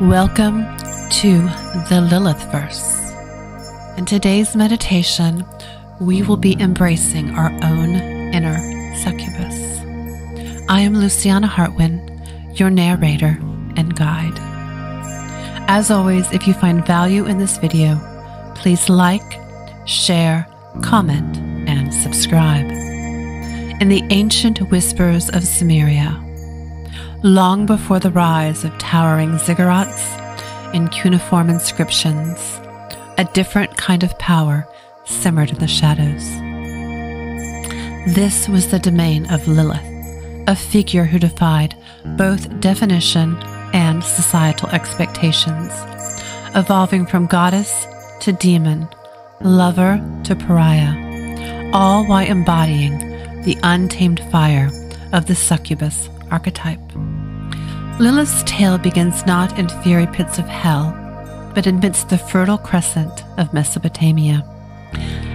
Welcome to the Lilith verse. In today's meditation, we will be embracing our own inner succubus. I am Luciana Hartwin, your narrator and guide. As always, if you find value in this video, please like, share, comment, and subscribe. In the ancient whispers of Sumeria, long before the rise of towering ziggurats and cuneiform inscriptions, a different kind of power simmered in the shadows. This was the domain of Lilith, a figure who defied both definition and societal expectations, evolving from goddess to demon, lover to pariah, all while embodying the untamed fire of the succubus archetype. Lilith's tale begins not in fiery pits of hell, but amidst the fertile crescent of Mesopotamia.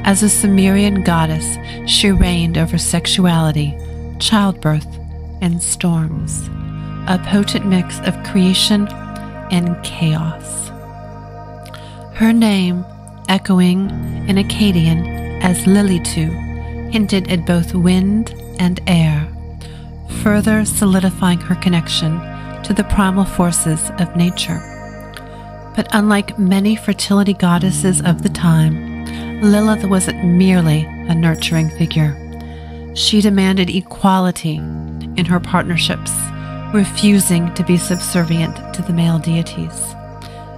As a Sumerian goddess, she reigned over sexuality, childbirth, and storms, a potent mix of creation and chaos. Her name, echoing in Akkadian as Lilitu, hinted at both wind and air, further solidifying her connection to the primal forces of nature. But unlike many fertility goddesses of the time, Lilith wasn't merely a nurturing figure. She demanded equality in her partnerships, refusing to be subservient to the male deities.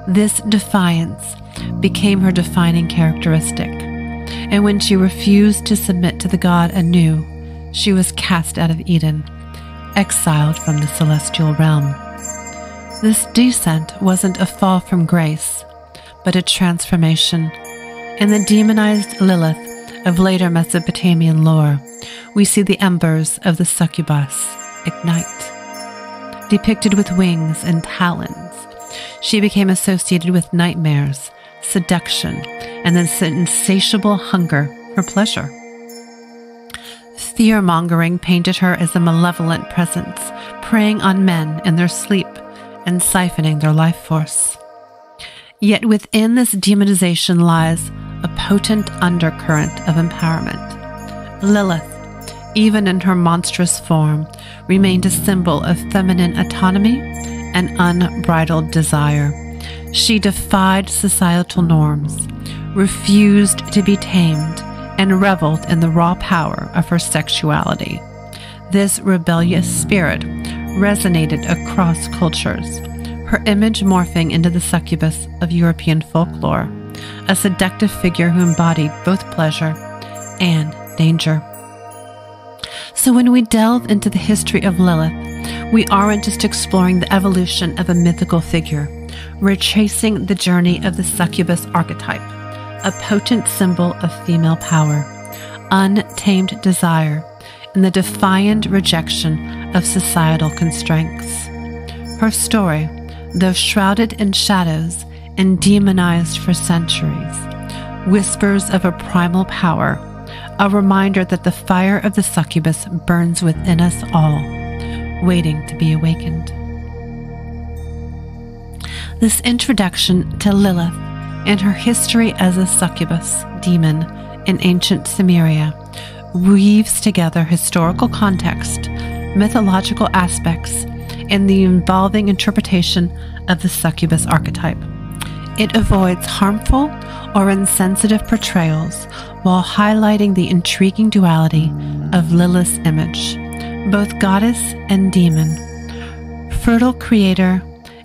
This defiance became her defining characteristic, and when she refused to submit to the god Anu, she was cast out of Eden exiled from the celestial realm. This descent wasn't a fall from grace, but a transformation. In the demonized Lilith of later Mesopotamian lore, we see the embers of the succubus ignite. Depicted with wings and talons, she became associated with nightmares, seduction, and the insatiable hunger for pleasure. Fear mongering painted her as a malevolent presence, preying on men in their sleep and siphoning their life force. Yet within this demonization lies a potent undercurrent of empowerment. Lilith, even in her monstrous form, remained a symbol of feminine autonomy and unbridled desire. She defied societal norms, refused to be tamed, and reveled in the raw power of her sexuality. This rebellious spirit resonated across cultures, her image morphing into the succubus of European folklore, a seductive figure who embodied both pleasure and danger. So, when we delve into the history of Lilith, we aren't just exploring the evolution of a mythical figure, we're tracing the journey of the succubus archetype a potent symbol of female power, untamed desire, and the defiant rejection of societal constraints. Her story, though shrouded in shadows and demonized for centuries, whispers of a primal power, a reminder that the fire of the succubus burns within us all, waiting to be awakened. This introduction to Lilith and her history as a succubus demon in ancient Sumeria weaves together historical context, mythological aspects, and the involving interpretation of the succubus archetype. It avoids harmful or insensitive portrayals while highlighting the intriguing duality of Lilith's image, both goddess and demon, fertile creator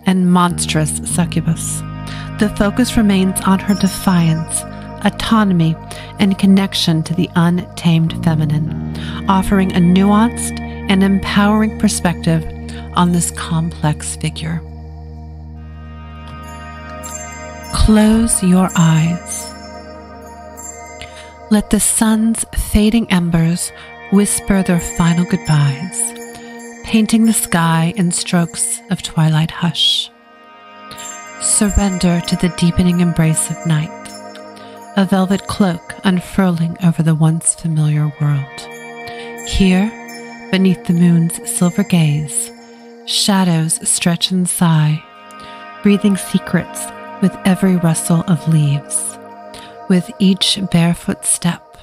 and monstrous succubus the focus remains on her defiance, autonomy, and connection to the untamed feminine, offering a nuanced and empowering perspective on this complex figure. Close your eyes. Let the sun's fading embers whisper their final goodbyes, painting the sky in strokes of twilight hush. Surrender to the deepening embrace of night, a velvet cloak unfurling over the once familiar world. Here, beneath the moon's silver gaze, shadows stretch and sigh, breathing secrets with every rustle of leaves. With each barefoot step,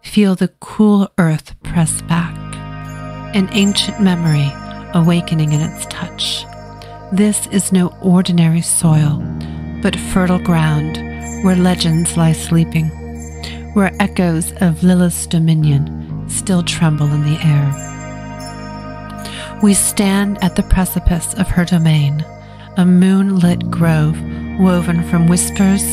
feel the cool earth press back, an ancient memory awakening in its touch. This is no ordinary soil, but fertile ground where legends lie sleeping, where echoes of Lilith's dominion still tremble in the air. We stand at the precipice of her domain, a moonlit grove woven from whispers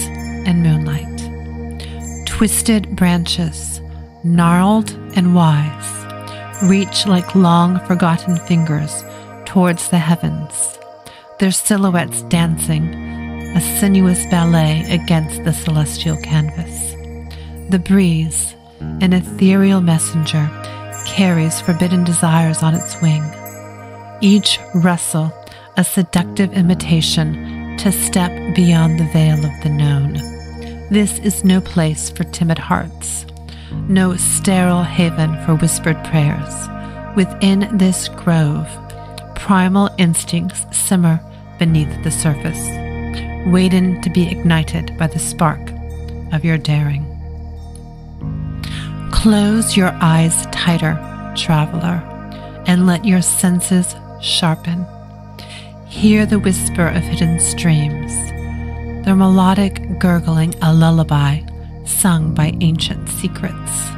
and moonlight. Twisted branches, gnarled and wise, reach like long forgotten fingers towards the heavens, their silhouettes dancing a sinuous ballet against the celestial canvas. The breeze, an ethereal messenger, carries forbidden desires on its wing. Each rustle, a seductive invitation to step beyond the veil of the known. This is no place for timid hearts, no sterile haven for whispered prayers. Within this grove, primal instincts simmer beneath the surface waiting to be ignited by the spark of your daring. Close your eyes tighter, traveler, and let your senses sharpen. Hear the whisper of hidden streams, their melodic gurgling a lullaby sung by ancient secrets.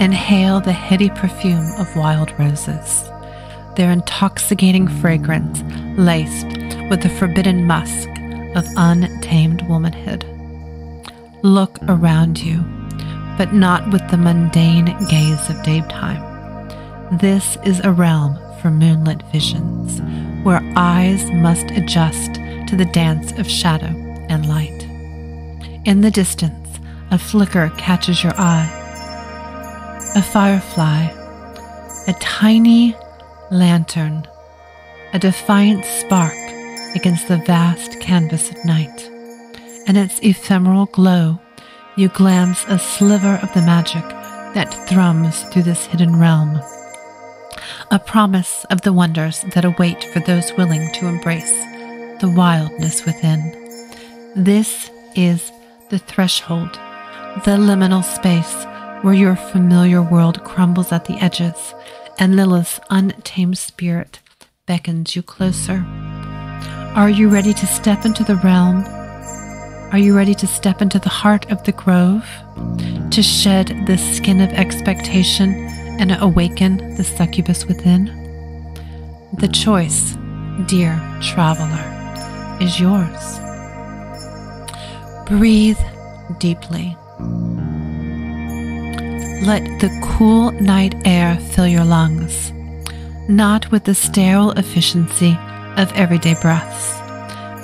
Inhale the heady perfume of wild roses, their intoxicating fragrance laced with the forbidden musk of untamed womanhood. Look around you, but not with the mundane gaze of daytime. This is a realm for moonlit visions, where eyes must adjust to the dance of shadow and light. In the distance, a flicker catches your eye. A firefly, a tiny lantern, a defiant spark against the vast canvas of night. In its ephemeral glow, you glance a sliver of the magic that thrums through this hidden realm. A promise of the wonders that await for those willing to embrace the wildness within. This is the threshold, the liminal space where your familiar world crumbles at the edges and Lilith's untamed spirit beckons you closer. Are you ready to step into the realm? Are you ready to step into the heart of the grove? To shed the skin of expectation and awaken the succubus within? The choice, dear traveler, is yours. Breathe deeply. Let the cool night air fill your lungs, not with the sterile efficiency of everyday breaths,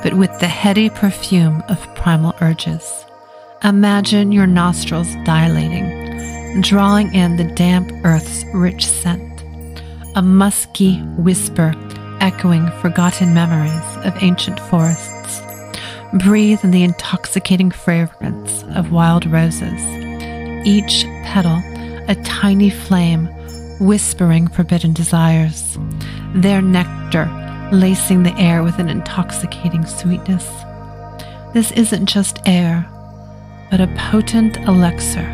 but with the heady perfume of primal urges. Imagine your nostrils dilating, drawing in the damp earth's rich scent, a musky whisper echoing forgotten memories of ancient forests. Breathe in the intoxicating fragrance of wild roses, each petal a tiny flame whispering forbidden desires. Their nectar lacing the air with an intoxicating sweetness. This isn't just air, but a potent elixir,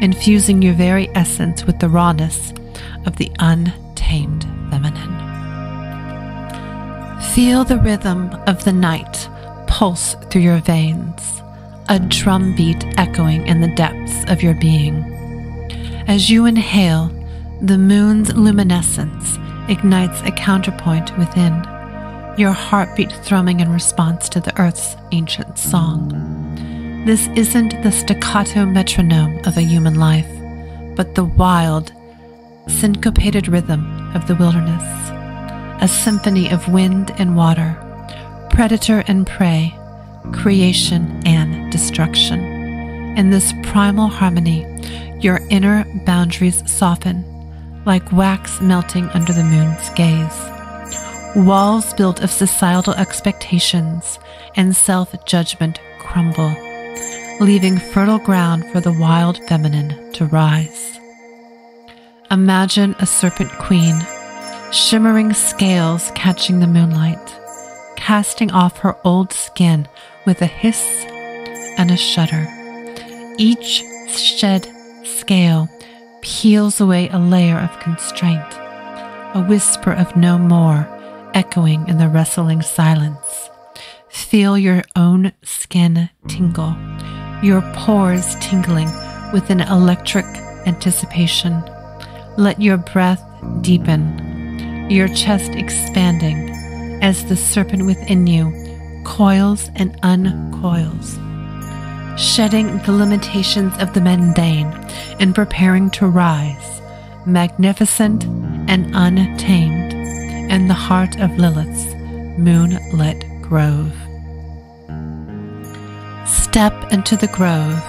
infusing your very essence with the rawness of the untamed feminine. Feel the rhythm of the night pulse through your veins, a drumbeat echoing in the depths of your being. As you inhale, the moon's luminescence ignites a counterpoint within, your heartbeat thrumming in response to the earth's ancient song. This isn't the staccato metronome of a human life, but the wild, syncopated rhythm of the wilderness, a symphony of wind and water, predator and prey, creation and destruction. In this primal harmony, your inner boundaries soften like wax melting under the moon's gaze. Walls built of societal expectations and self judgment crumble, leaving fertile ground for the wild feminine to rise. Imagine a serpent queen, shimmering scales catching the moonlight, casting off her old skin with a hiss and a shudder. Each shed scale peels away a layer of constraint, a whisper of no more echoing in the wrestling silence. Feel your own skin tingle, your pores tingling with an electric anticipation. Let your breath deepen, your chest expanding as the serpent within you coils and uncoils, shedding the limitations of the mundane and preparing to rise, magnificent and untamed, in the heart of Lilith's moonlit grove. Step into the grove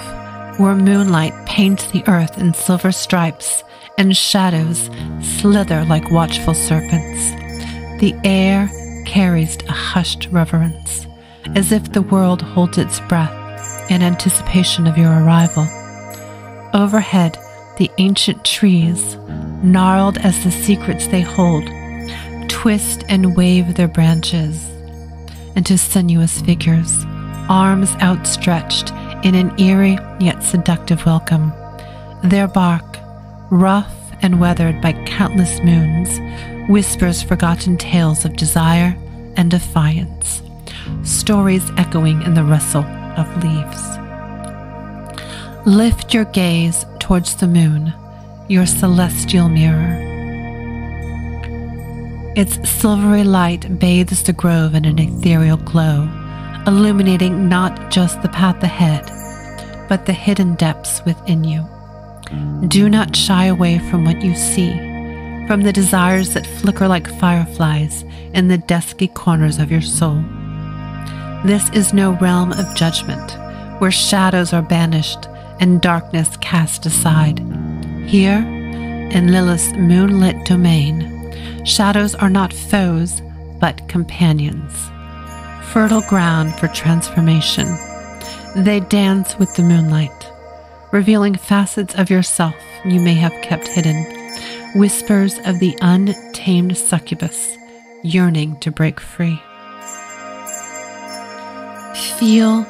where moonlight paints the earth in silver stripes and shadows slither like watchful serpents. The air carries a hushed reverence, as if the world holds its breath in anticipation of your arrival. Overhead, the ancient trees, gnarled as the secrets they hold, twist and wave their branches into sinuous figures, arms outstretched in an eerie yet seductive welcome. Their bark, rough and weathered by countless moons, whispers forgotten tales of desire and defiance, stories echoing in the rustle of leaves. Lift your gaze towards the moon, your celestial mirror. Its silvery light bathes the grove in an ethereal glow, illuminating not just the path ahead, but the hidden depths within you. Do not shy away from what you see, from the desires that flicker like fireflies in the dusky corners of your soul. This is no realm of judgment, where shadows are banished and darkness cast aside. Here, in Lilith's moonlit domain, shadows are not foes, but companions, fertile ground for transformation. They dance with the moonlight revealing facets of yourself you may have kept hidden, whispers of the untamed succubus yearning to break free. Feel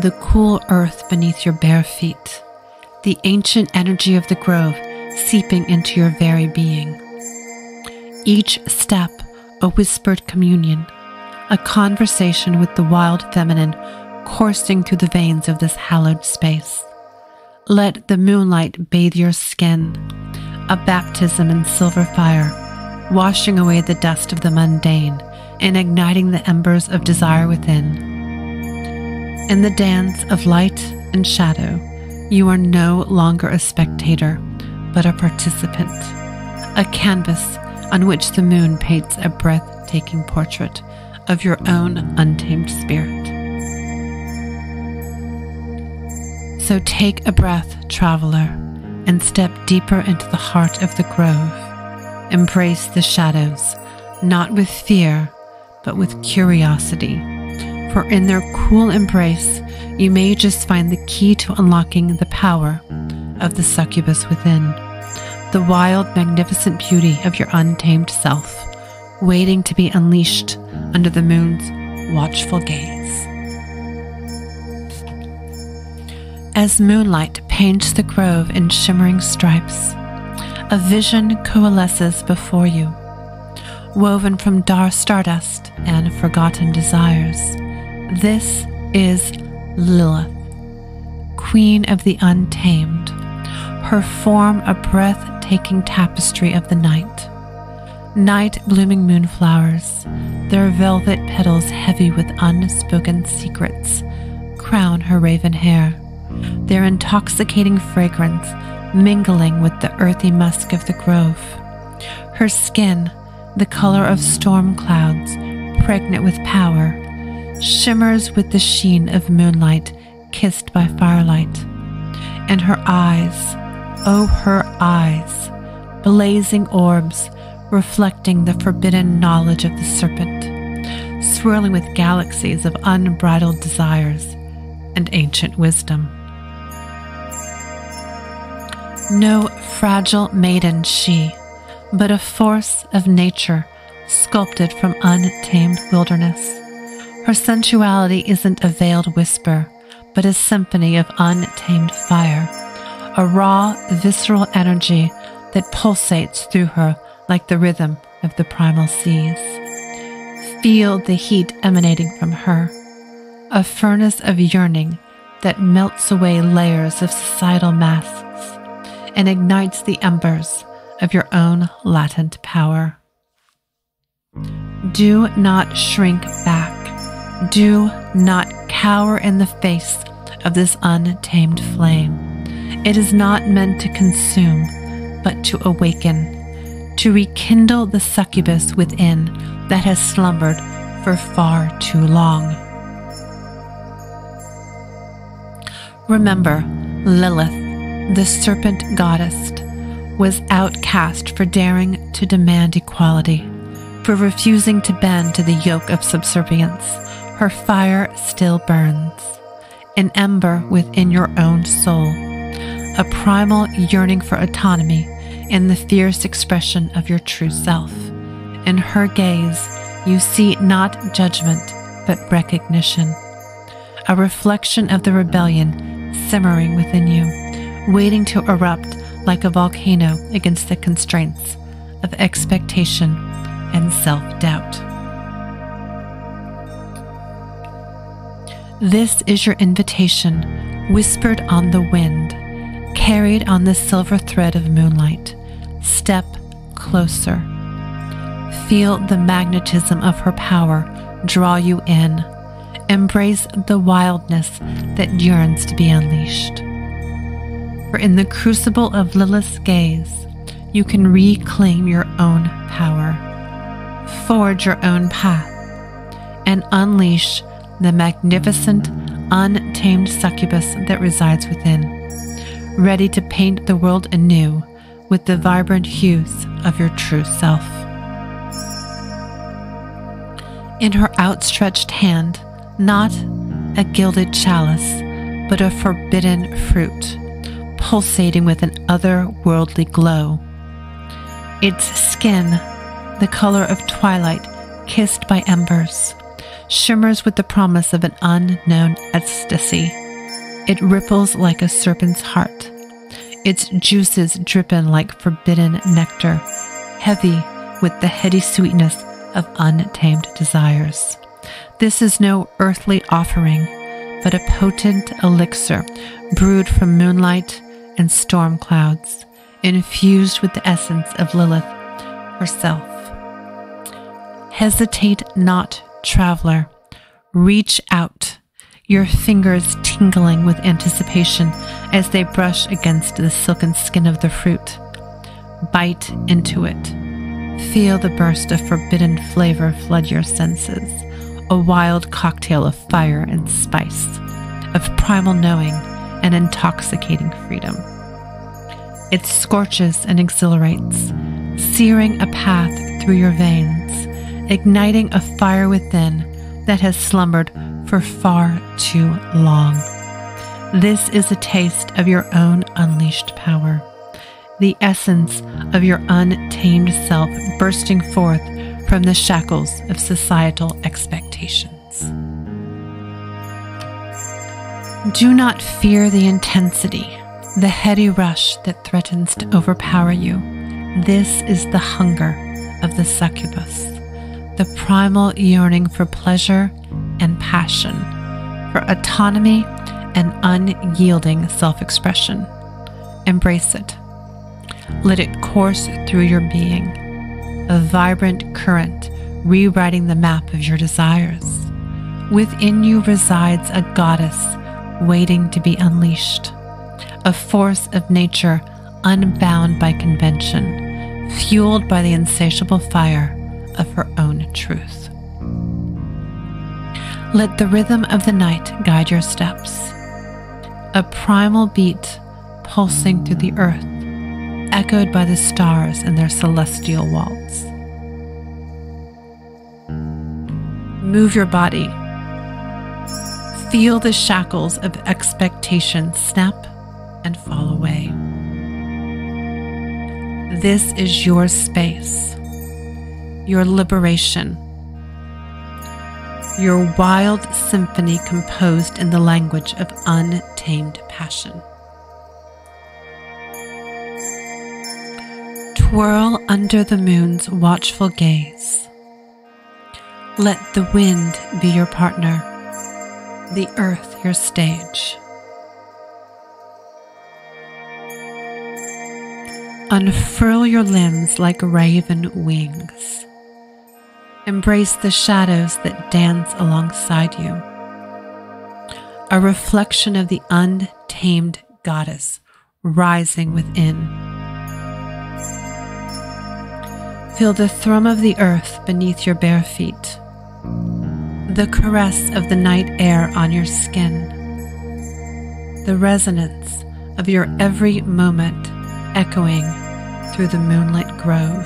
the cool earth beneath your bare feet, the ancient energy of the grove seeping into your very being. Each step a whispered communion, a conversation with the wild feminine coursing through the veins of this hallowed space. Let the moonlight bathe your skin, a baptism in silver fire, washing away the dust of the mundane and igniting the embers of desire within. In the dance of light and shadow, you are no longer a spectator, but a participant, a canvas on which the moon paints a breathtaking portrait of your own untamed spirit. So take a breath, traveler, and step deeper into the heart of the grove. Embrace the shadows, not with fear, but with curiosity. For in their cool embrace, you may just find the key to unlocking the power of the succubus within, the wild, magnificent beauty of your untamed self, waiting to be unleashed under the moon's watchful gaze. As moonlight paints the grove in shimmering stripes, a vision coalesces before you, woven from dar stardust and forgotten desires. This is Lilith, queen of the untamed, her form a breathtaking tapestry of the night. Night blooming moonflowers, their velvet petals heavy with unspoken secrets, crown her raven hair their intoxicating fragrance mingling with the earthy musk of the grove. Her skin, the color of storm clouds, pregnant with power, shimmers with the sheen of moonlight kissed by firelight. And her eyes, oh, her eyes, blazing orbs reflecting the forbidden knowledge of the serpent, swirling with galaxies of unbridled desires and ancient wisdom. No fragile maiden she, but a force of nature sculpted from untamed wilderness. Her sensuality isn't a veiled whisper, but a symphony of untamed fire, a raw, visceral energy that pulsates through her like the rhythm of the primal seas. Feel the heat emanating from her, a furnace of yearning that melts away layers of societal masks and ignites the embers of your own latent power. Do not shrink back. Do not cower in the face of this untamed flame. It is not meant to consume, but to awaken, to rekindle the succubus within that has slumbered for far too long. Remember, Lilith, the serpent goddess, was outcast for daring to demand equality, for refusing to bend to the yoke of subservience. Her fire still burns, an ember within your own soul, a primal yearning for autonomy in the fierce expression of your true self. In her gaze, you see not judgment, but recognition, a reflection of the rebellion simmering within you, waiting to erupt like a volcano against the constraints of expectation and self doubt. This is your invitation, whispered on the wind, carried on the silver thread of moonlight. Step closer. Feel the magnetism of her power draw you in Embrace the wildness that yearns to be unleashed. For in the crucible of Lilith's gaze, you can reclaim your own power, forge your own path, and unleash the magnificent, untamed succubus that resides within, ready to paint the world anew with the vibrant hues of your true self. In her outstretched hand, not a gilded chalice, but a forbidden fruit, pulsating with an otherworldly glow. Its skin, the color of twilight kissed by embers, shimmers with the promise of an unknown ecstasy. It ripples like a serpent's heart. Its juices dripping like forbidden nectar, heavy with the heady sweetness of untamed desires. This is no earthly offering, but a potent elixir brewed from moonlight and storm clouds, infused with the essence of Lilith herself. Hesitate not, traveler. Reach out, your fingers tingling with anticipation as they brush against the silken skin of the fruit. Bite into it. Feel the burst of forbidden flavor flood your senses a wild cocktail of fire and spice, of primal knowing and intoxicating freedom. It scorches and exhilarates, searing a path through your veins, igniting a fire within that has slumbered for far too long. This is a taste of your own unleashed power, the essence of your untamed self bursting forth from the shackles of societal expectations. Do not fear the intensity, the heady rush that threatens to overpower you. This is the hunger of the succubus, the primal yearning for pleasure and passion, for autonomy and unyielding self expression. Embrace it. Let it course through your being a vibrant current rewriting the map of your desires. Within you resides a goddess waiting to be unleashed, a force of nature unbound by convention, fueled by the insatiable fire of her own truth. Let the rhythm of the night guide your steps, a primal beat pulsing through the earth echoed by the stars in their celestial waltz. Move your body. Feel the shackles of expectation snap and fall away. This is your space, your liberation. your wild symphony composed in the language of untamed passion. Twirl under the moon's watchful gaze. Let the wind be your partner, the earth your stage. Unfurl your limbs like raven wings. Embrace the shadows that dance alongside you. A reflection of the untamed goddess rising within. Feel the thrum of the earth beneath your bare feet, the caress of the night air on your skin, the resonance of your every moment echoing through the moonlit grove.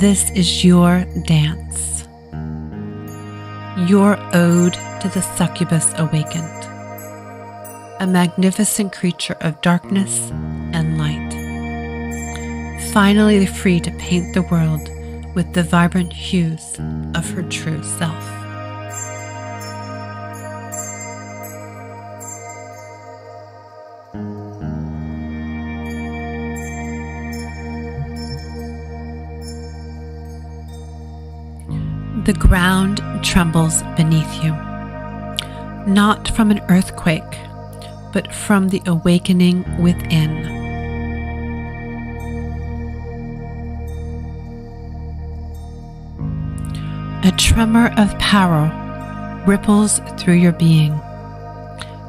This is your dance, your ode to the succubus awakened, a magnificent creature of darkness finally free to paint the world with the vibrant hues of her true self. The ground trembles beneath you, not from an earthquake, but from the awakening within. A tremor of power ripples through your being,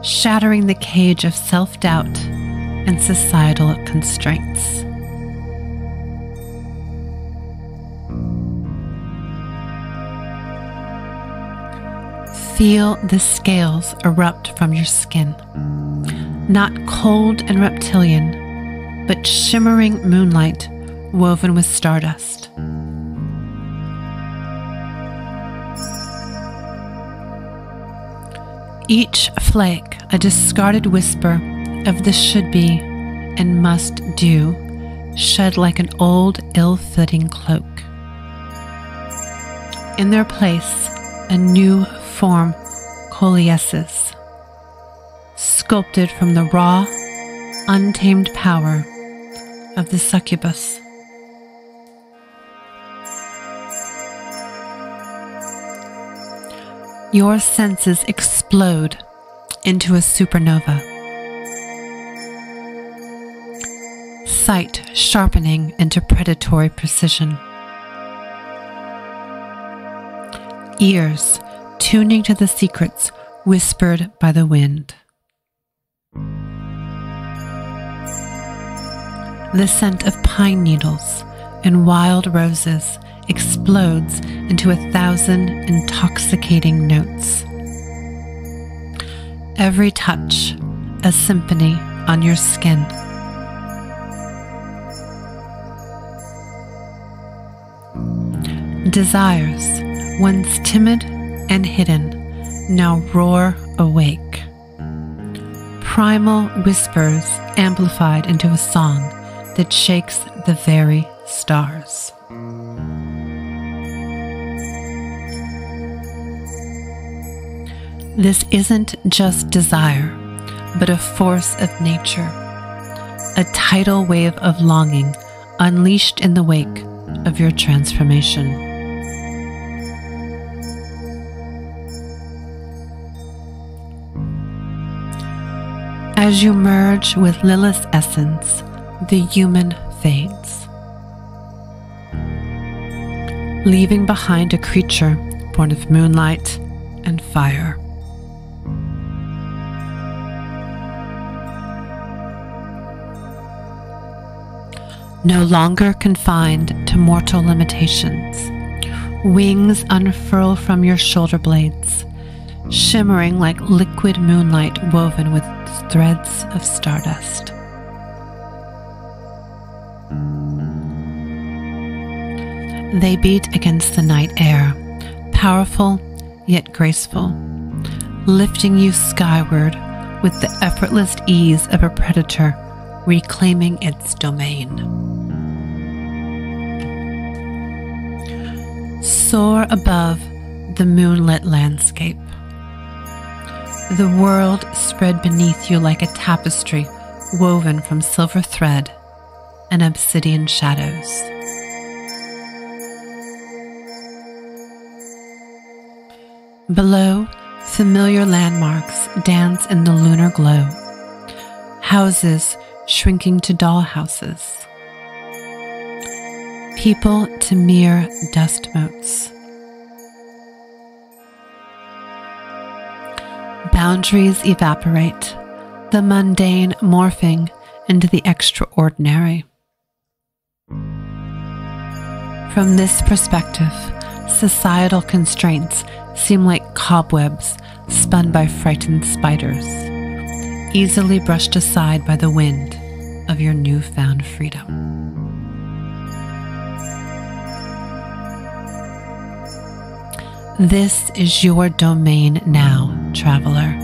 shattering the cage of self doubt and societal constraints. Feel the scales erupt from your skin, not cold and reptilian, but shimmering moonlight woven with stardust. Each flake a discarded whisper of the should be and must do, shed like an old, ill fitting cloak. In their place, a new form coalesces, sculpted from the raw, untamed power of the succubus. Your senses explode into a supernova. Sight sharpening into predatory precision. Ears tuning to the secrets whispered by the wind. The scent of pine needles and wild roses explodes into a thousand intoxicating notes. Every touch, a symphony on your skin. Desires, once timid and hidden now roar awake. Primal whispers amplified into a song that shakes the very stars. This isn't just desire, but a force of nature, a tidal wave of longing unleashed in the wake of your transformation. As you merge with Lilith's essence, the human fades, leaving behind a creature born of moonlight and fire. No longer confined to mortal limitations, wings unfurl from your shoulder blades shimmering like liquid moonlight woven with threads of stardust. They beat against the night air, powerful yet graceful, lifting you skyward with the effortless ease of a predator reclaiming its domain. Soar above the moonlit landscape. The world spread beneath you like a tapestry woven from silver thread and obsidian shadows. Below, familiar landmarks dance in the lunar glow. Houses shrinking to dollhouses. People to mere dust motes. Boundaries evaporate, the mundane morphing into the extraordinary. From this perspective, societal constraints seem like cobwebs spun by frightened spiders, easily brushed aside by the wind of your newfound freedom. This is your domain now, traveler,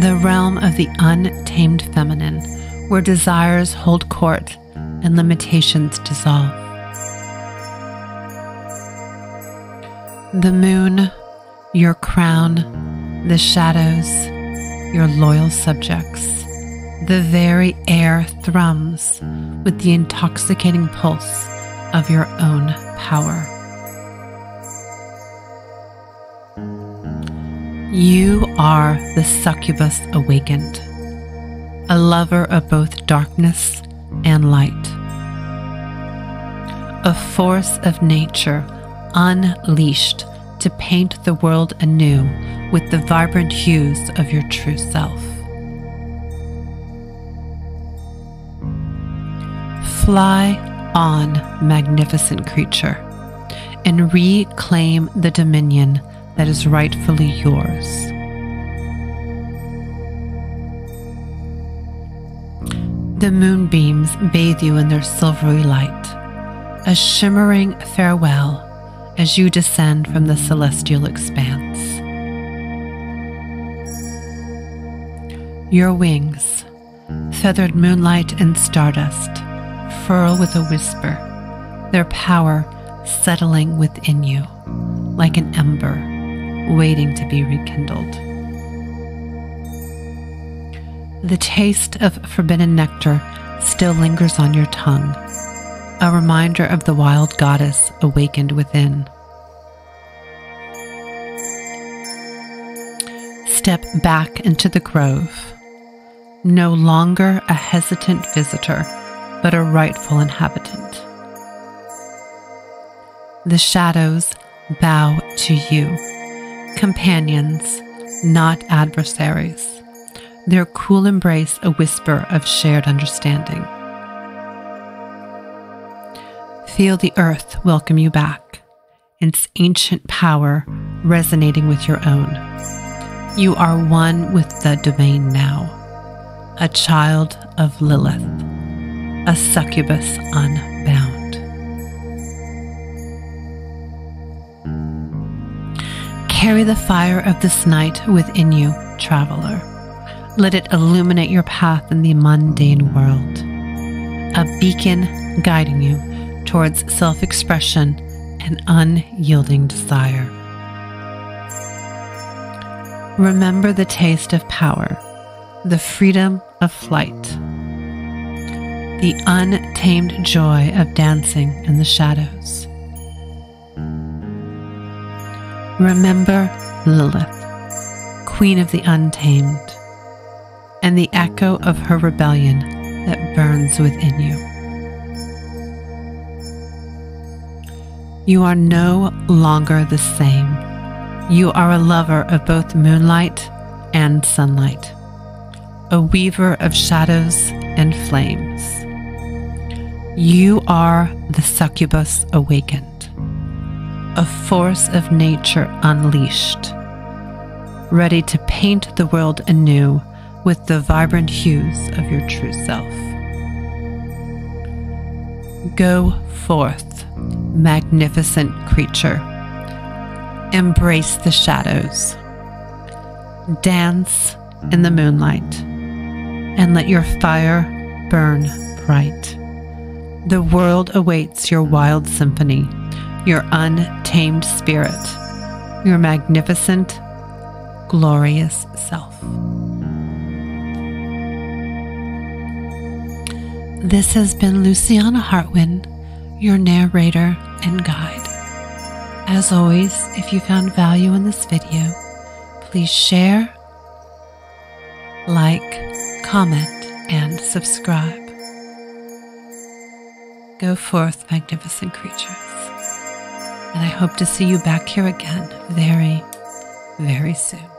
the realm of the untamed feminine, where desires hold court and limitations dissolve. The moon, your crown, the shadows, your loyal subjects. The very air thrums with the intoxicating pulse of your own power. You are the succubus awakened, a lover of both darkness and light, a force of nature unleashed to paint the world anew with the vibrant hues of your true self. Fly on, magnificent creature, and reclaim the dominion that is rightfully yours. The moonbeams bathe you in their silvery light, a shimmering farewell as you descend from the celestial expanse. Your wings, feathered moonlight and stardust, furl with a whisper, their power settling within you like an ember waiting to be rekindled. The taste of forbidden nectar still lingers on your tongue a reminder of the wild goddess awakened within. Step back into the grove, no longer a hesitant visitor, but a rightful inhabitant. The shadows bow to you, companions, not adversaries, their cool embrace a whisper of shared understanding. Feel the earth welcome you back, its ancient power resonating with your own. You are one with the domain now, a child of Lilith, a succubus unbound. Carry the fire of this night within you, traveler. Let it illuminate your path in the mundane world, a beacon guiding you towards self expression and unyielding desire. Remember the taste of power, the freedom of flight, the untamed joy of dancing in the shadows. Remember Lilith, Queen of the Untamed, and the echo of her rebellion that burns within you. You are no longer the same. You are a lover of both moonlight and sunlight, a weaver of shadows and flames. You are the succubus awakened, a force of nature unleashed, ready to paint the world anew with the vibrant hues of your true self. Go forth magnificent creature. Embrace the shadows. Dance in the moonlight and let your fire burn bright. The world awaits your wild symphony, your untamed spirit, your magnificent, glorious self. This has been Luciana Hartwin, your narrator and guide. As always, if you found value in this video, please share, like, comment, and subscribe. Go forth, magnificent creatures. And I hope to see you back here again very, very soon.